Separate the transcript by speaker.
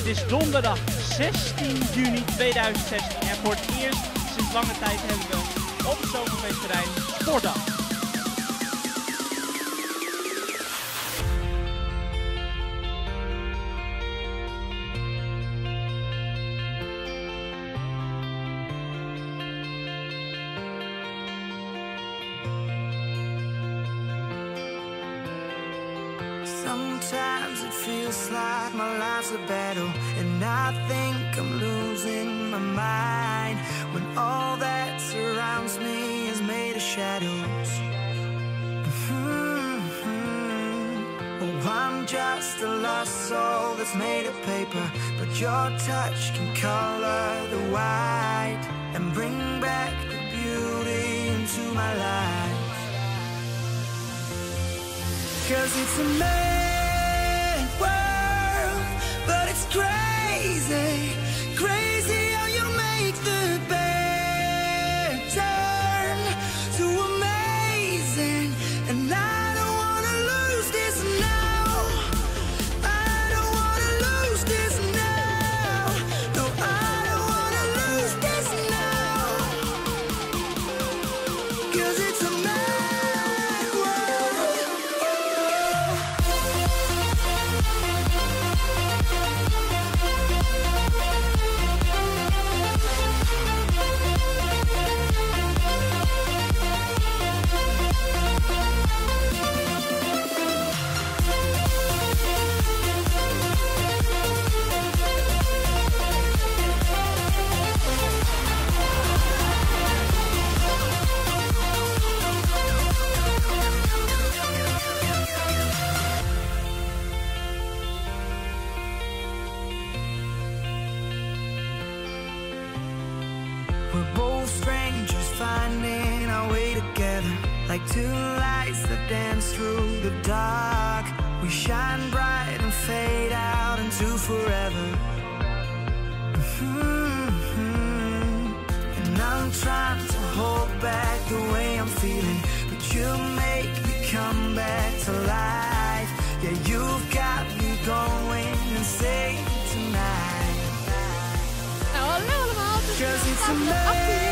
Speaker 1: Het is donderdag 16 juni 2016 en voor het eerst sinds lange tijd hebben we op het zomerfeestterrein Sportdag.
Speaker 2: Sometimes it feels like my life's a battle And I think I'm losing my mind When all that surrounds me is made of shadows mm -hmm. Oh, I'm just a lost soul that's made of paper But your touch can color the white And bring back the beauty into my life Cause it's a together Like two lights that dance through the dark. We shine bright and fade out into forever. Mhm. And I'm trying to hold back the way I'm feeling But you make me come back to life. Yeah, you've got me going insane tonight.
Speaker 3: Nou, allemaal. Is
Speaker 2: Cause it's a
Speaker 3: vandaag 18 juni